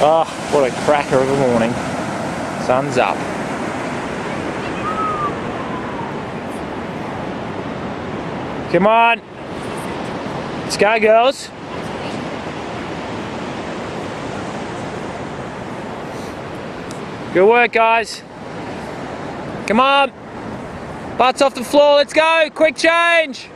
Oh, what a cracker of a morning. Sun's up. Come on. Let's go, girls. Good work, guys. Come on. Butts off the floor. Let's go. Quick change.